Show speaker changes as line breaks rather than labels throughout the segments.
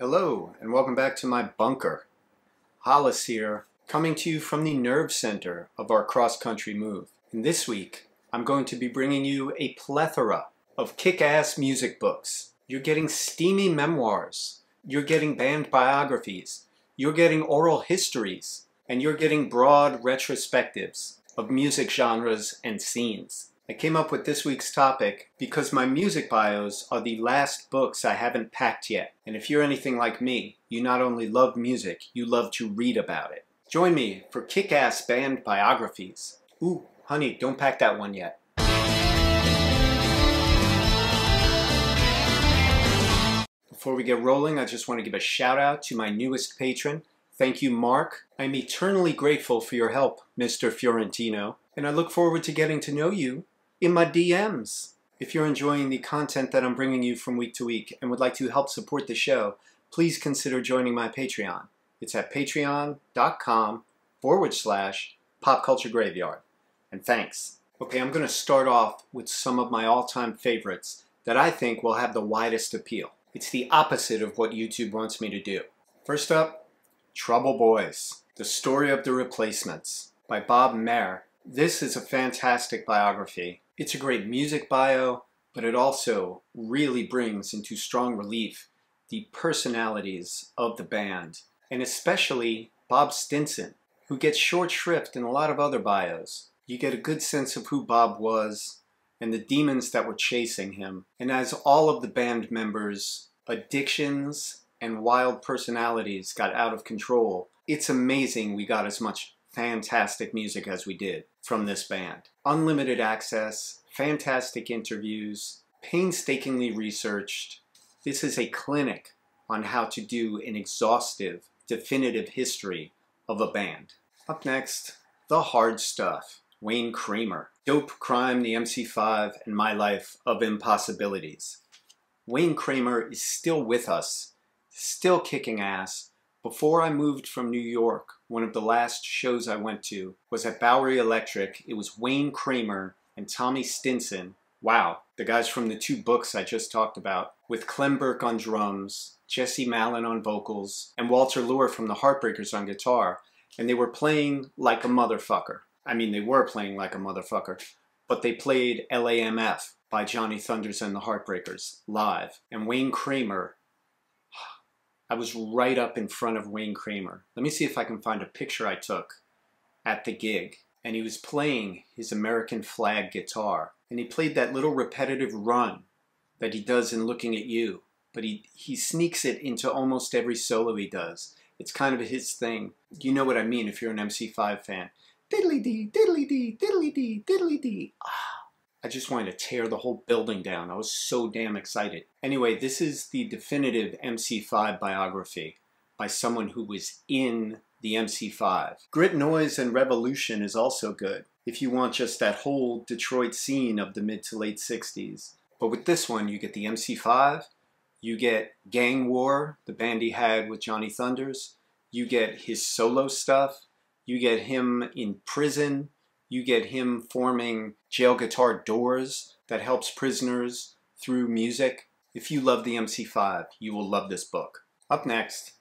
Hello, and welcome back to my bunker. Hollis here, coming to you from the nerve center of our cross-country move. And this week, I'm going to be bringing you a plethora of kick-ass music books. You're getting steamy memoirs, you're getting band biographies, you're getting oral histories, and you're getting broad retrospectives of music genres and scenes. I came up with this week's topic because my music bios are the last books I haven't packed yet. And if you're anything like me, you not only love music, you love to read about it. Join me for kick-ass band biographies. Ooh, honey, don't pack that one yet. Before we get rolling, I just want to give a shout out to my newest patron. Thank you, Mark. I'm eternally grateful for your help, Mr. Fiorentino, and I look forward to getting to know you in my DMs. If you're enjoying the content that I'm bringing you from week to week and would like to help support the show, please consider joining my Patreon. It's at patreon.com forward slash popculturegraveyard. And thanks. Okay, I'm going to start off with some of my all-time favorites that I think will have the widest appeal. It's the opposite of what YouTube wants me to do. First up, Trouble Boys, The Story of the Replacements by Bob Mehr. This is a fantastic biography it's a great music bio, but it also really brings into strong relief the personalities of the band, and especially Bob Stinson, who gets short shrift in a lot of other bios. You get a good sense of who Bob was and the demons that were chasing him. And as all of the band members' addictions and wild personalities got out of control, it's amazing we got as much fantastic music as we did from this band. Unlimited access, fantastic interviews, painstakingly researched. This is a clinic on how to do an exhaustive, definitive history of a band. Up next, The Hard Stuff, Wayne Kramer. Dope, Crime, the MC5, and My Life of Impossibilities. Wayne Kramer is still with us, still kicking ass. Before I moved from New York, one of the last shows I went to was at Bowery Electric. It was Wayne Kramer and Tommy Stinson. Wow, the guys from the two books I just talked about, with Clem Burke on drums, Jesse Malin on vocals, and Walter Lure from the Heartbreakers on guitar. And they were playing like a motherfucker. I mean, they were playing like a motherfucker, but they played LAMF by Johnny Thunders and the Heartbreakers live. And Wayne Kramer I was right up in front of Wayne Kramer. Let me see if I can find a picture I took at the gig. And he was playing his American flag guitar. And he played that little repetitive run that he does in Looking at You. But he, he sneaks it into almost every solo he does. It's kind of his thing. You know what I mean if you're an MC5 fan. Diddly dee, diddly dee, diddly dee, diddly dee. Ah. I just wanted to tear the whole building down. I was so damn excited. Anyway, this is the definitive MC5 biography by someone who was in the MC5. Grit, Noise, and Revolution is also good if you want just that whole Detroit scene of the mid to late 60s. But with this one, you get the MC5, you get Gang War, the band he had with Johnny Thunders, you get his solo stuff, you get him in prison, you get him forming jail guitar doors that helps prisoners through music. If you love the MC5, you will love this book. Up next,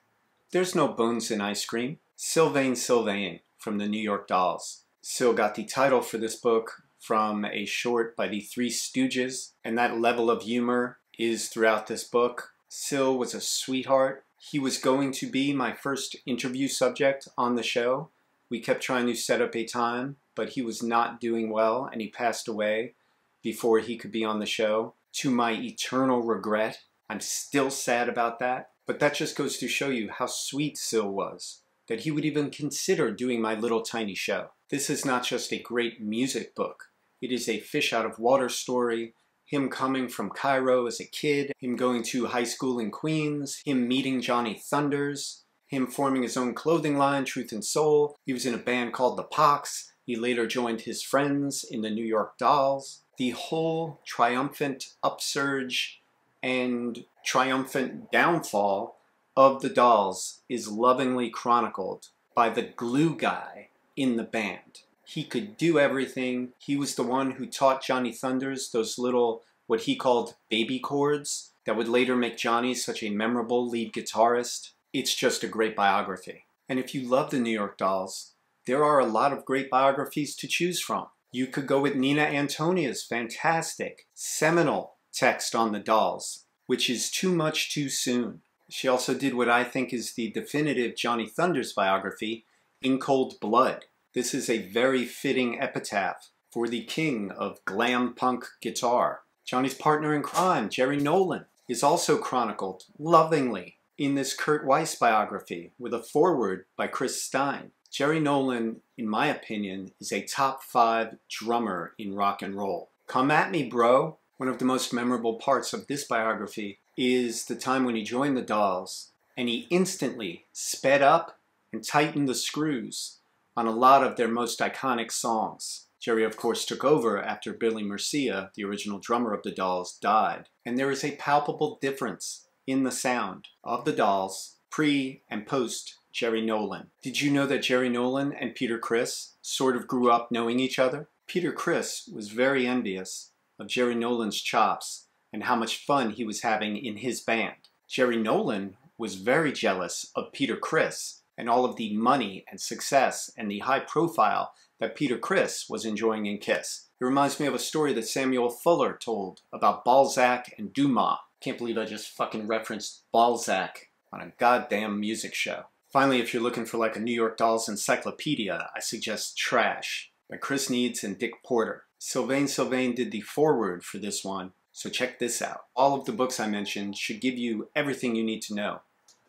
There's No Bones in Ice Cream, Sylvain Sylvain from the New York Dolls. Syl got the title for this book from a short by the Three Stooges, and that level of humor is throughout this book. Syl was a sweetheart. He was going to be my first interview subject on the show. We kept trying to set up a time but he was not doing well and he passed away before he could be on the show. To my eternal regret, I'm still sad about that, but that just goes to show you how sweet Syl was, that he would even consider doing my little tiny show. This is not just a great music book, it is a fish out of water story him coming from Cairo as a kid, him going to high school in Queens, him meeting Johnny Thunders, him forming his own clothing line, Truth and Soul. He was in a band called The Pox. He later joined his friends in the New York Dolls. The whole triumphant upsurge and triumphant downfall of the Dolls is lovingly chronicled by the glue guy in the band. He could do everything. He was the one who taught Johnny Thunders those little, what he called baby chords that would later make Johnny such a memorable lead guitarist. It's just a great biography. And if you love the New York Dolls, there are a lot of great biographies to choose from. You could go with Nina Antonia's fantastic, seminal text on the dolls, which is Too Much Too Soon. She also did what I think is the definitive Johnny Thunders biography, In Cold Blood. This is a very fitting epitaph for the king of glam punk guitar. Johnny's partner in crime, Jerry Nolan, is also chronicled lovingly in this Curt Weiss biography with a foreword by Chris Stein. Jerry Nolan, in my opinion, is a top five drummer in rock and roll. Come at me, bro. One of the most memorable parts of this biography is the time when he joined the Dolls and he instantly sped up and tightened the screws on a lot of their most iconic songs. Jerry, of course, took over after Billy Murcia, the original drummer of the Dolls, died. And there is a palpable difference in the sound of the Dolls pre and post Jerry Nolan. Did you know that Jerry Nolan and Peter Criss sort of grew up knowing each other? Peter Criss was very envious of Jerry Nolan's chops and how much fun he was having in his band. Jerry Nolan was very jealous of Peter Criss and all of the money and success and the high profile that Peter Criss was enjoying in Kiss. It reminds me of a story that Samuel Fuller told about Balzac and Dumas. Can't believe I just fucking referenced Balzac on a goddamn music show. Finally, if you're looking for like a New York Dolls encyclopedia, I suggest Trash by Kris Needs and Dick Porter. Sylvain Sylvain did the foreword for this one, so check this out. All of the books I mentioned should give you everything you need to know,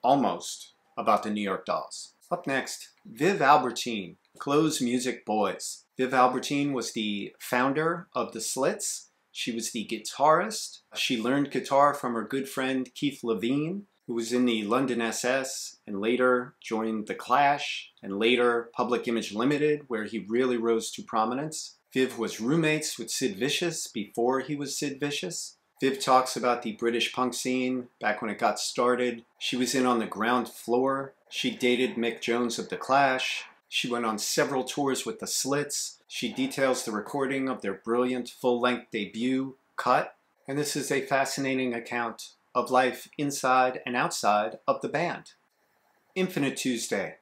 almost, about the New York Dolls. Up next, Viv Albertine, Clothes Music Boys. Viv Albertine was the founder of the Slits. She was the guitarist. She learned guitar from her good friend Keith Levene, who was in the London SS and later joined The Clash and later Public Image Limited, where he really rose to prominence. Viv was roommates with Sid Vicious before he was Sid Vicious. Viv talks about the British punk scene back when it got started. She was in on the ground floor. She dated Mick Jones of The Clash. She went on several tours with the Slits. She details the recording of their brilliant full-length debut, Cut. And this is a fascinating account of life inside and outside of the band. Infinite Tuesday,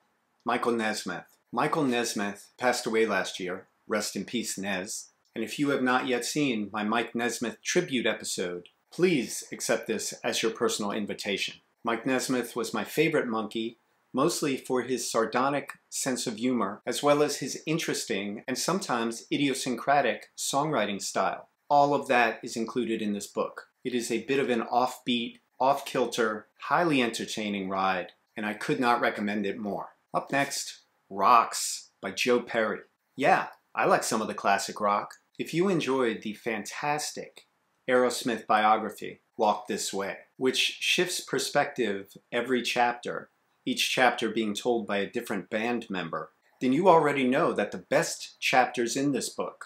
Michael Nesmith. Michael Nesmith passed away last year. Rest in peace, Nez. And if you have not yet seen my Mike Nesmith tribute episode, please accept this as your personal invitation. Mike Nesmith was my favorite Monkee, mostly for his sardonic sense of humor, as well as his interesting and sometimes idiosyncratic songwriting style. All of that is included in this book. It is a bit of an offbeat, off-kilter, highly entertaining ride, and I could not recommend it more. Up next, Rocks by Joe Perry. Yeah, I like some of the classic rock. If you enjoyed the fantastic Aerosmith biography, Walk This Way, which shifts perspective every chapter each chapter being told by a different band member, then you already know that the best chapters in this book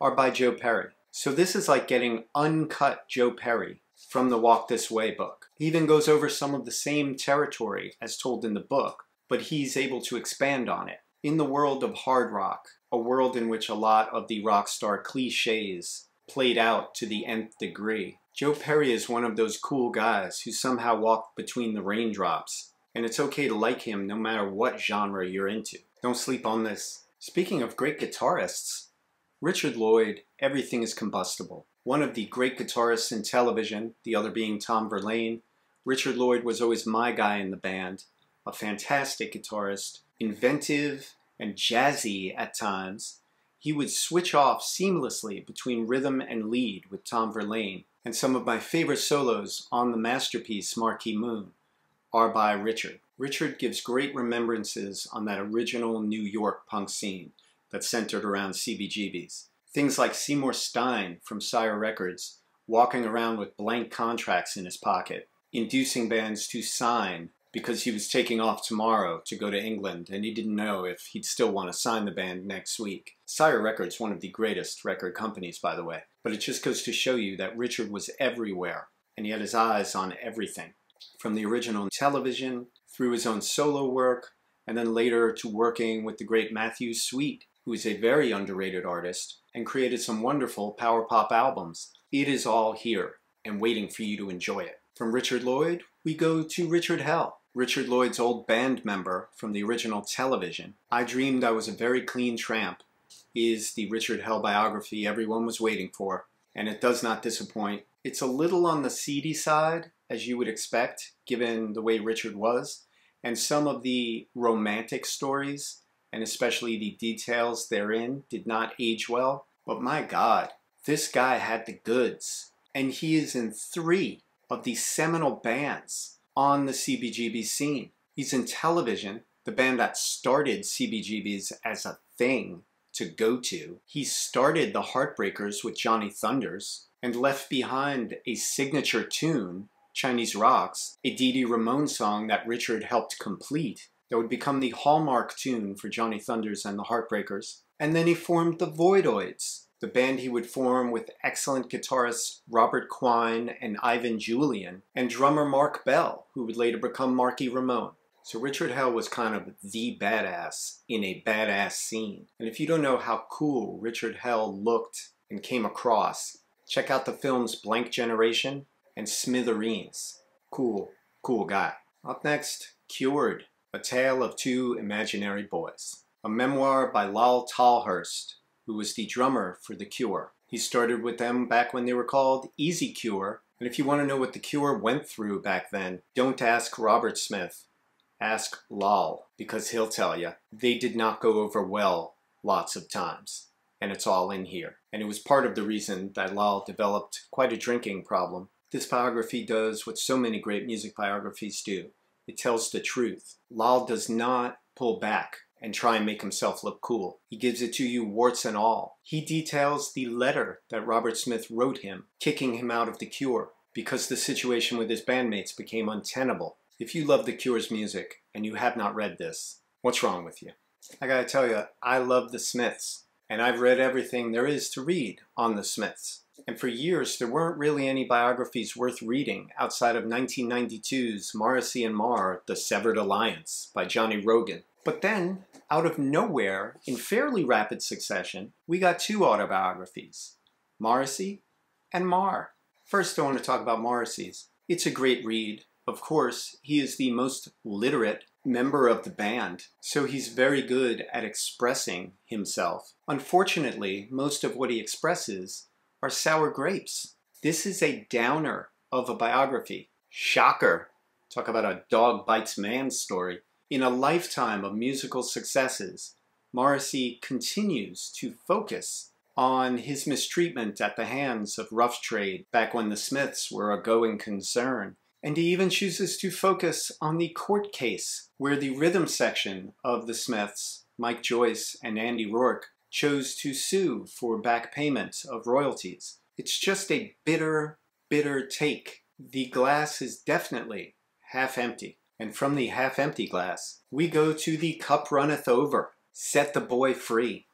are by Joe Perry. So this is like getting uncut Joe Perry from the Walk This Way book. He even goes over some of the same territory as told in the book, but he's able to expand on it. In the world of hard rock, a world in which a lot of the rock star cliches played out to the nth degree, Joe Perry is one of those cool guys who somehow walked between the raindrops and it's okay to like him no matter what genre you're into. Don't sleep on this. Speaking of great guitarists, Richard Lloyd, Everything is Combustible. One of the great guitarists in television, the other being Tom Verlaine, Richard Lloyd was always my guy in the band. A fantastic guitarist, inventive and jazzy at times. He would switch off seamlessly between rhythm and lead with Tom Verlaine, and some of my favorite solos on the masterpiece Marquee Moon are by Richard. Richard gives great remembrances on that original New York punk scene that centered around CBGBs. Things like Seymour Stein from Sire Records walking around with blank contracts in his pocket, inducing bands to sign because he was taking off tomorrow to go to England and he didn't know if he'd still want to sign the band next week. Sire Records, one of the greatest record companies, by the way. But it just goes to show you that Richard was everywhere and he had his eyes on everything from the original television through his own solo work, and then later to working with the great Matthew Sweet, who is a very underrated artist and created some wonderful power pop albums. It is all here and waiting for you to enjoy it. From Richard Lloyd, we go to Richard Hell. Richard Lloyd's old band member from the original television, I Dreamed I Was a Very Clean Tramp, is the Richard Hell biography everyone was waiting for, and it does not disappoint. It's a little on the seedy side, as you would expect, given the way Richard was, and some of the romantic stories, and especially the details therein, did not age well. But my God, this guy had the goods, and he is in three of the seminal bands on the CBGB scene. He's in television, the band that started CBGBs as a thing to go to. He started the Heartbreakers with Johnny Thunders and left behind a signature tune, Chinese Rocks, a Dee Ramone song that Richard helped complete that would become the hallmark tune for Johnny Thunders and the Heartbreakers. And then he formed the Voidoids, the band he would form with excellent guitarists Robert Quine and Ivan Julian, and drummer Marc Bell, who would later become Marky Ramone. So Richard Hell was kind of the badass in a badass scene. And if you don't know how cool Richard Hell looked and came across, check out the films Blank Generation and Smithereens. Cool, cool guy. Up next, Cured, A Tale of Two Imaginary Boys. A memoir by Lol Tolhurst, who was the drummer for The Cure. He started with them back when they were called Easy Cure. And if you want to know what The Cure went through back then, don't ask Robert Smith. Ask Lol, because he'll tell you. They did not go over well lots of times. And it's all in here. And it was part of the reason that Lol developed quite a drinking problem. This biography does what so many great music biographies do. It tells the truth. Lol does not pull back and try and make himself look cool. He gives it to you warts and all. He details the letter that Robert Smith wrote him, kicking him out of The Cure, because the situation with his bandmates became untenable. If you love The Cure's music and you have not read this, what's wrong with you? I gotta tell you, I love the Smiths, and I've read everything there is to read on the Smiths. And for years, there weren't really any biographies worth reading outside of 1992's Morrissey and Marr, The Severed Alliance by Johnny Rogan. But then, out of nowhere, in fairly rapid succession, we got two autobiographies Morrissey and Marr. First, I want to talk about Morrissey's. It's a great read. Of course, he is the most literate member of the band, so he's very good at expressing himself. Unfortunately, most of what he expresses are sour grapes. This is a downer of a biography. Shocker! Talk about a dog bites man story. In a lifetime of musical successes, Morrissey continues to focus on his mistreatment at the hands of rough trade back when the Smiths were a going concern. And he even chooses to focus on the court case where the rhythm section of the Smiths, Mike Joyce and Andy Rourke, chose to sue for back payment of royalties. It's just a bitter, bitter take. The glass is definitely half empty. And from the half empty glass, we go to the cup runneth over. Set the boy free.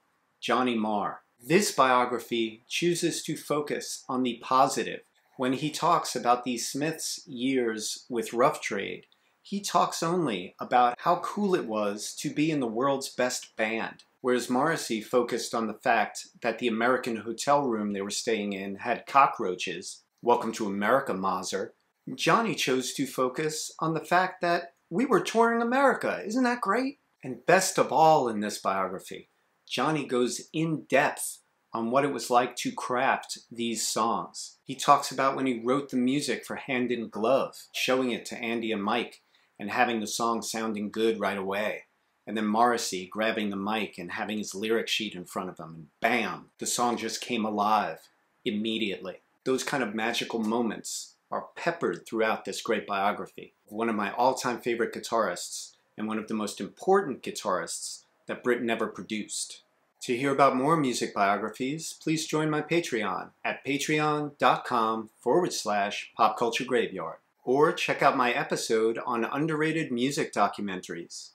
Johnny Marr. This biography chooses to focus on the positive. When he talks about the Smiths' years with Rough Trade, he talks only about how cool it was to be in the world's best band. Whereas Morrissey focused on the fact that the American hotel room they were staying in had cockroaches. Welcome to America, Mozzer. Johnny chose to focus on the fact that we were touring America. Isn't that great? And best of all in this biography, Johnny goes in depth on what it was like to craft these songs. He talks about when he wrote the music for Hand in Glove, showing it to Andy and Mike, and having the song sounding good right away. And then Morrissey grabbing the mic and having his lyric sheet in front of him, and bam, the song just came alive immediately. Those kind of magical moments are peppered throughout this great biography. One of my all-time favorite guitarists and one of the most important guitarists that Britain ever produced. To hear about more music biographies, please join my Patreon at patreon.com forward slash popculturegraveyard or check out my episode on underrated music documentaries.